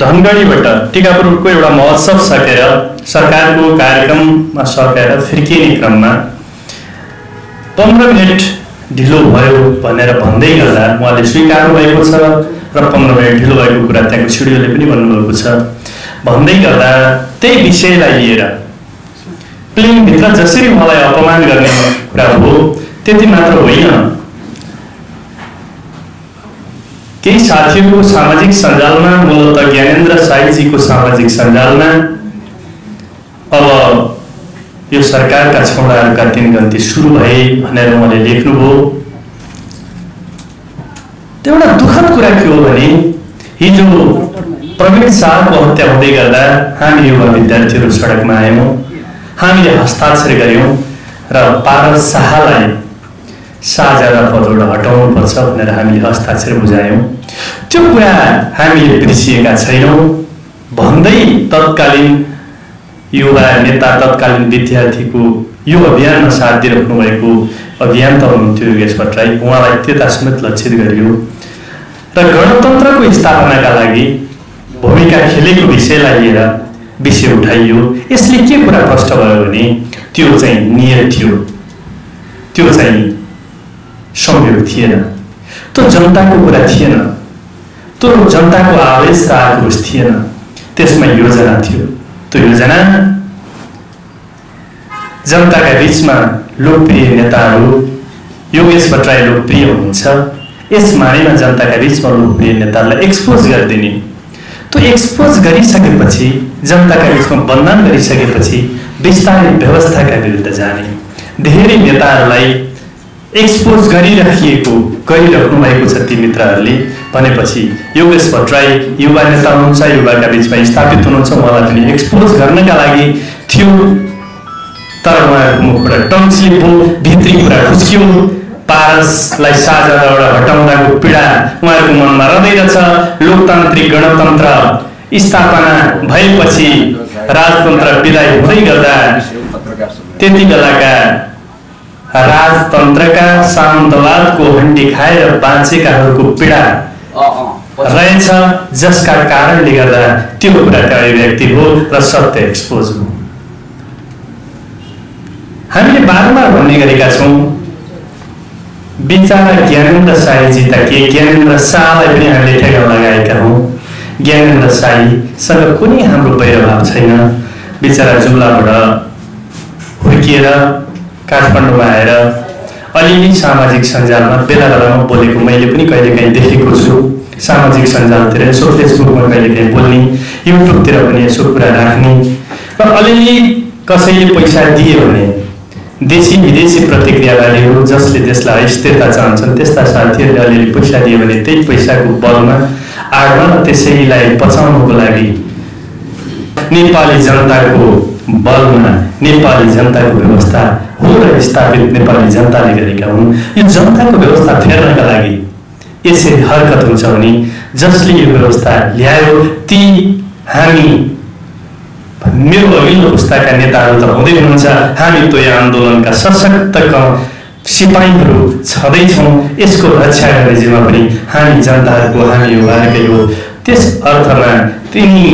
धनगढीबाट टिकापुरको एउटा महोत्सव सकेर सरकारको कार्यक्रममा सकेर फर्किने क्रममा पन्ध्र मिनट ढिलो भयो भनेर भन्दै गर्दा उहाँले स्वीकार्नु भएको छ र पन्ध्र मिनट ढिलो भएको कुरा त्यहाँको सिडिओले पनि भन्नुभएको छ। भन्दै गर्दा त्यही विषयलाई लिएर प्लेनभित्र जसरी उहाँलाई अपमान गर्ने कुरा हो त्यति मात्र होइन। केही साथीहरूको सामाजिक सञ्जालमा मूलत ज्ञानेन्द्र साईजीको सामाजिक सञ्जालमा अब यो सरकारका छौडाहरूका तिन गन्ती सुरु भए भनेर उहाँले लेख्नुभयो। त्यो एउटा दुःखद कुरा के हो भने हिजो प्रवीण शाहको हत्या हुँदै गर्दा हामी युवा विद्यार्थीहरू सडकमा आयौँ हामीले हस्ताक्षर गऱ्यौँ र पारस शाहलाई साझा पदबाट हटाउनुपर्छ भनेर हामीले हस्ताक्षर बुझायौँ। त्यो कुरा हामीले बिर्सिएका छैनौँ। भन्दै तत्कालीन युवा नेता तत्कालीन विद्यार्थीको यो अभियानमा साथ दिइराख्नु भएको अभियन्ता हुनुहुन्थ्यो योगेश भट्टराई उहाँलाई त्यता समेत लक्षित गरियो। र गणतन्त्रको स्थापनाका लागि भूमिका खेलेको विषयलाई लिएर विषय उठाइयो। यसले के कुरा प्रष्ट भयो भने त्यो चाहिँ नियत थियो। त्यो चाहिँ संयोग थिएन त्यो जनताको कुरा थिएन त्यो जनताको आवेश र आक्रोश थिएन त्यसमा योजना थियो त्यो योजना जनताका बिचमा लोकप्रिय नेताहरू योगेश भट्टराई लोकप्रिय हुनुहुन्छ यस मानेमा जनताका बिचमा लोकप्रिय नेताहरूलाई एक्सपोज गरिदिने त्यो एक्सपोज गरिसकेपछि जनताका बिचमा बन्धन गरिसकेपछि बिस्तारै व्यवस्थाका विरुद्ध जाने धेरै नेताहरूलाई एक्सपोज गरिराखिएको गरिराख्नु भएको छ ती मित्रहरूले। भनेपछि योगेश भट्टराई युवा नेता हुनुहुन्छ युवाका बिचमा स्थापित हुनुहुन्छ उहाँलाई पनि एक्सपोज गर्नका लागि थियो। तर उहाँहरूको मुखबाट टङ्सिल भयो भित्री कुरा खुस्कियो पारसलाई साझाबाट हटाउँदाको पीडा उहाँहरूको मनमा रहँदैरहेछ लोकतान्त्रिक गणतन्त्र स्थापना भएपछि राजतन्त्र विदाय हुँदै गर्दा त्यति बेलाका राजतन्त्रका सामन्तवादको हन्डी खाएर बाँचेकाहरूको पीडा रहेछ जसका कारणले गर्दा त्यो कुरा त्यो अभिव्यक्ति हो र सत्य एक्सपोज हो। हामीले बारम्बार भन्ने गरेका छौँ बिचरा ज्ञानेन्द्र साईजी त के ज्ञानेन्द्र शाहलाई पनि हामीले ठेगाउ लगाएका हौँ। ज्ञानेन्द्र साईसँग कुनै हाम्रो वैरभाव छैन। बिचरा जुम्लाबाट हुर्किएर काठमाडौँमा आएर अलिअलि सामाजिक सञ्जालमा बेला बेलामा बोलेको मैले पनि कहिलेकाहीँ देखेको छु। सामाजिक सञ्जालतिर यसो फेसबुकमा कहिलेकाहीँ बोल्ने युट्युबतिर पनि यसो कुरा राख्ने र अलिअलि कसैले पैसा दियो भने देशी विदेशी प्रतिक्रियावादीहरू जसले त्यसलाई अस्थिरता चाहन्छन् त्यस्ता साथीहरूले अलिअलि पैसा दियो भने त्यही पैसाको बलमा आडमा त्यसैलाई बचाउनुको लागि नेपाली जनताको बलमा नेपाली जनताको व्यवस्था हो र स्थापित नेपाली जनताले गरेका हुन् यो जनताको व्यवस्था फेर्नका लागि यसरी हरकत हुन्छ भने जसले यो व्यवस्था ल्यायो ती हामी मेरो अघिल्लो पुस्ताका नेताहरू त हुँदै हुनुहुन्छ हामी त्यो आन्दोलनका सशक्त सिपाहीहरू छँदैछौँ यसको रक्षा गर्ने जिम्मा पनि हामी जनताहरूको हामी युवाहरूकै हो त्यस अर्थमा तिनी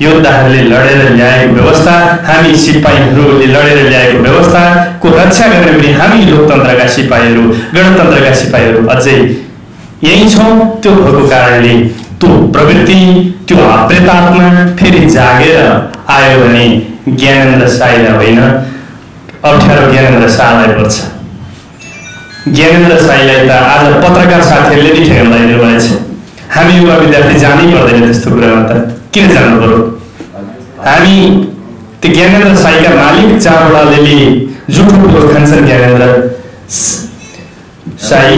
योद्धाहरूले लडेर ल्याएको व्यवस्था हामी सिपाहीहरूले लडेर ल्याएको व्यवस्थाको रक्षा गर्ने पनि हामी लोकतन्त्रका सिपाहीहरू गणतन्त्रका सिपाहीहरू अझै यही छौँ। त्यो भएको कारणले त्यो प्रवृत्ति त्यो प्रेतात्मा फेरि जागेर आयो भने ज्ञानेन्द्र साईलाई होइन अप्ठ्यारो ज्ञानेन्द्र शाहलाई पर्छ। ज्ञानेन्द्र साईलाई त आज पत्रकार साथीहरूले नै ठेगान लगाइदिनु भएछ हामी युवा विद्यार्थी जानै पर्दैन त्यस्तो कुरामा त। किन जानु पर्यो? हामी त्यो ज्ञानेन्द्र साईका मालिक चारवटाले जुठो कुरो खान्छन् ज्ञानेन्द्र साई।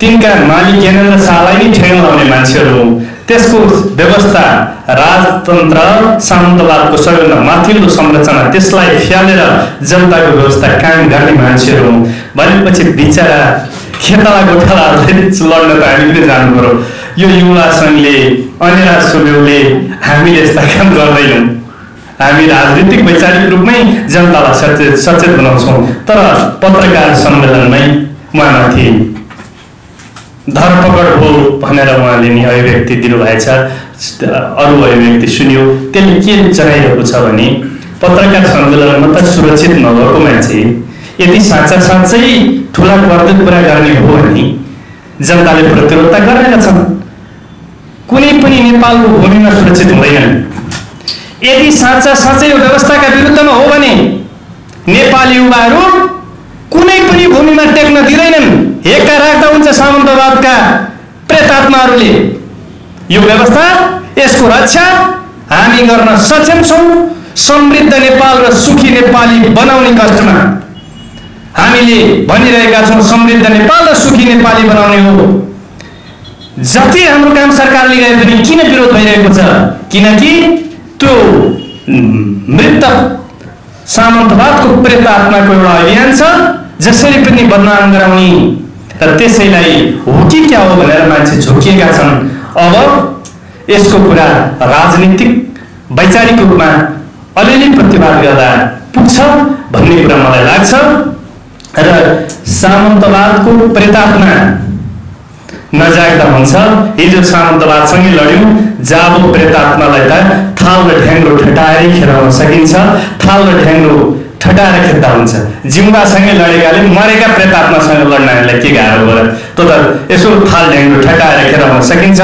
तिनका मालिक ज्ञानेन्द्र शाहलाई नै ठेगान लाउने मान्छेहरू त्यसको व्यवस्था राजतन्त्र सामन्तवादको सबैभन्दा माथिल्लो संरचना त्यसलाई फ्यालेर जनताको व्यवस्था कायम गर्ने मान्छेहरू भनेपछि बिचरा खेतला गोठालाहरूले लड्न त हामी पनि जानु पर्यो। यो युवा सङ्घले अनिरा सुब्यौले हामीले यस्ता काम गर्दैनौँ। हामी राजनीतिक वैचारिक रूपमै जनतालाई सचेत सचेत बनाउँछौँ। तर पत्रकार सम्मेलनमै उहाँमाथि धरपकड हो भनेर उहाँले नि अभिव्यक्ति दिनुभएछ अरू अभिव्यक्ति सुन्यो। त्यसले के जनाइरहेको छ भने पत्रकार सञ्जालमा त सुरक्षित नभएको मान्छे यदि साँच्चा साँच्चै ठुला गर्दै कुरा गर्ने हो भने जनताले प्रतिरोधता गरेका छन्। कुनै पनि नेपालको भूमिमा सुरक्षित हुँदैनन्। यदि साँच्चा साँच्चै यो व्यवस्थाका विरुद्धमा हो भने नेपाली युवाहरू कुनै पनि भूमिमा टेक्न दिँदैनन्। हेक्का राख्दा हुन्छ सामन्तवादका प्रेतात्माहरूले। यो व्यवस्था यसको रक्षा हामी गर्न सक्षम छौँ। समृद्ध नेपाल र सुखी नेपाली बनाउने कष्टमा हामीले भनिरहेका छौँ समृद्ध नेपाल र सुखी नेपाली बनाउने हो। जति हाम्रो काम सरकारले गरे पनि किन विरोध भइरहेको छ? किनकि त्यो मृत सामन्तवादको प्रेत आत्माको एउटा अभियान छ जसरी पनि बदनाम गराउने र त्यसैलाई हो कि क्या हो भनेर मान्छे झोकिएका छन्। अब यसको कुरा राजनीतिक वैचारिक रूपमा अलिअलि प्रतिवाद गर्दा पुग्छ भन्ने कुरा मलाई लाग्छ र सामन्तवादको प्रेतात्मा नजाग्दा हुन्छ। हिजो सामन्तवादसँगै लड्यौँ जाबो प्रेतात्मालाई त थाल र ढ्याङ्ग्रो ठटाएरै खेलाउन सकिन्छ। थाल र ढ्याङ्ग्रो ठटाएर खेद्दा हुन्छ। जिम्बासँगै लडेकाले मरेका प्रेतात्मासँग लड्नेहरूलाई के गाह्रो भयो? त त यसो थाल ढ्याङ्ग्रो ठटाएर खेलाउन सकिन्छ।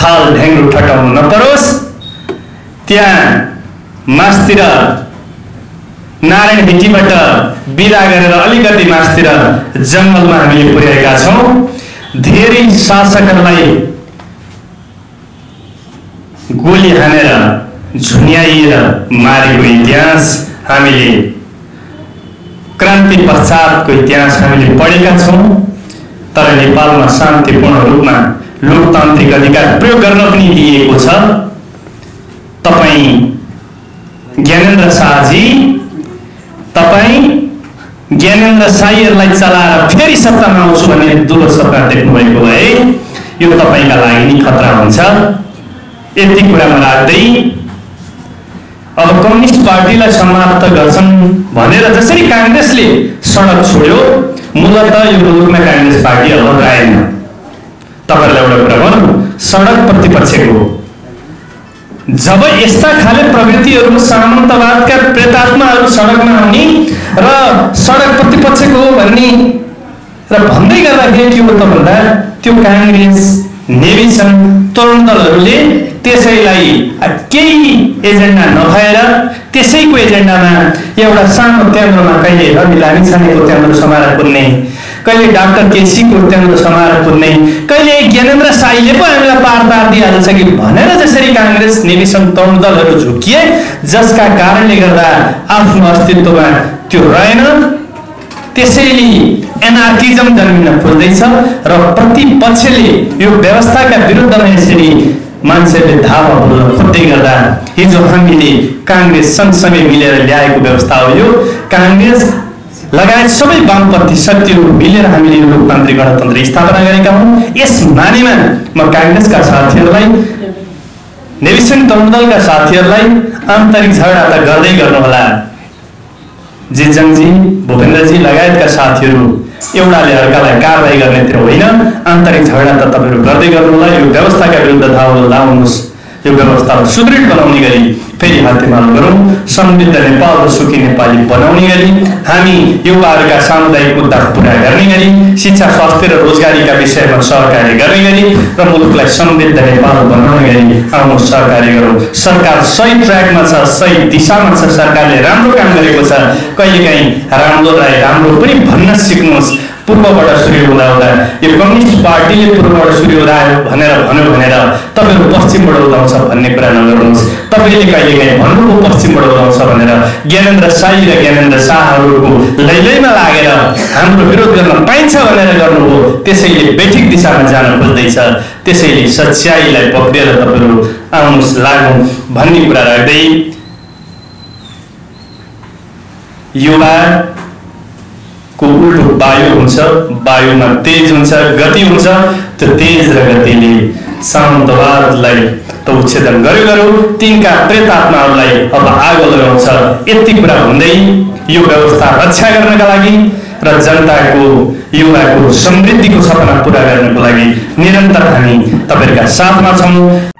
थाल ढ्याङ्ग्रो ठटाउनु नपरोस्। त्यहाँ मासतिर नारायण भिटीबाट बिदा गरेर अलिकति मासतिर जङ्गलमा हामीले पुर्याएका छौँ। धेरै शासकहरूलाई गोली हानेर झुन्याइएर मारेको इतिहास हामीले क्रान्ति पश्चातको इतिहास हामीले पढेका छौँ तर नेपालमा शान्तिपूर्ण रूपमा लोकतान्त्रिक अधिकार प्रयोग गर्न पनि दिइएको छ। तपाईँ ज्ञानेन्द्र शाहजी तपाईँ ज्ञानेन्द्र साईहरूलाई चलाएर फेरि सत्तामा आउँछु भन्ने दुलो सपना देख्नुभएको भए यो तपाईँका लागि नि खतरा हुन्छ। यति कुरामा राख्दै अब कम्युनिस्ट पार्टीलाई समाप्त गर्छन् भनेर जसरी काङ्ग्रेसले सडक छोड्यो मूलत यो मुलुकमा काङ्ग्रेस पार्टी रहेन तपाईँहरूलाई एउटा कुरा भनौँ सडक प्रतिपक्षको जब यस्ता खाले प्रवृत्तिहरू सामन्तवादका प्रेतात्माहरू सडकमा आउने र सडक प्रतिपक्षको हो भन्ने र भन्दै गर्दाखेरि के हो त भन्दा त्यो काङ्ग्रेस तरुण दलहरूले त्यसैलाई केही एजेन्डा नभएर त्यसैको एजेन्डामा एउटा सानो केन्द्रमा कहिले रवि लामिछानेको केन्द्र समारोह पुग्ने कहिले डाक्टर केसीको त्यहाँबाट समाएर कुद्ने कहिले ज्ञानेन्द्र साईले पो हामीलाई पार पार दिइहाल्छ कि भनेर जसरी काङ्ग्रेस निवेशन तरुण दलहरू झुकिए जसका कारणले गर्दा आफ्नो अस्तित्वमा त्यो रहेन। त्यसैले एनार्किजम जन्मिन खोज्दैछ र प्रतिपक्षले यो व्यवस्थाका विरुद्धमा यसरी मान्छेले धावा बोल्न खोज्दै गर्दा हिजो हामीले काङ्ग्रेस सँगसँगै मिलेर ल्याएको व्यवस्था हो यो। काङ्ग्रेस लगायत सबै वामपन्थी शक्तिहरू मिलेर हामीले यो लोकतान्त्रिक गणतन्त्र स्थापना गरेका हौँ। यस मानेमा म काङ्ग्रेसका साथीहरूलाई नेविसन तरुण दलका साथीहरूलाई आन्तरिक झगडा त गर्दै गर्नुहोला। जिजङजी भूपेन्द्रजी लगायतका साथीहरू एउटाले अर्कालाई कारवाही गर्नेतिर होइन आन्तरिक झगडा त तपाईँहरू गर्दै गर्नुहोला। यो व्यवस्थाका विरुद्ध धाउ लाउनुहोस् यो व्यवस्थालाई सुदृढ बनाउने गरी फेरि हातेमालो गरौँ। समृद्ध नेपाल र सुखी नेपाली बनाउने गरी हामी युवाहरूका सामुदायिक मुद्दा पुरा गर्ने गरी शिक्षा स्वास्थ्य र रोजगारीका विषयमा सहकार्य गर्ने गरी र मुलुकलाई समृद्ध नेपाल बनाउने गरी आउनु सहकार्य गरौँ। सरकार सही ट्र्याकमा छ सही दिशामा छ सरकारले राम्रो काम गरेको छ। कहिलेकाहीँ राम्रोलाई राम्रो पनि भन्न सिक्नुहोस्। पूर्वबाट सूर्य उदाउँदा यो कम्युनिस्ट पार्टीले पूर्वबाट सूर्य भनेर भन्यो भनेर तपाईँहरू पश्चिमबाट उदाउँछ भन्ने कुरा नगर्नुहोस्। तपाईँले कहिले काहीँ भन्नुभयो पश्चिमबाट उदाउँछ भनेर। ज्ञानेन्द्र साई र ज्ञानेन्द्र शाहहरूको लैलैमा लागेर हाम्रो विरोध गर्न पाइन्छ भनेर गर्नुभयो त्यसैले बेठिक दिशामा जान खोज्दैछ। त्यसैले सच्याइलाई पक्रिएर तपाईँहरू आउनुहोस् लागौँ भन्ने कुरा राख्दै युवा को उल्टो वायु हुन्छ वायुमा तेज हुन्छ गति हुन्छ त्यो तेज र गतिले सामन्तवादलाई त उच्छेदन गर्यो गर्यो तिनका प्रेतात्माहरूलाई अब आगो लगाउँछ। यति कुरा हुँदै यो व्यवस्था रक्षा गर्नका लागि र जनताको युवाको समृद्धिको सपना पुरा गर्नको लागि निरन्तर हामी तपाईँहरूका साथमा छौँ।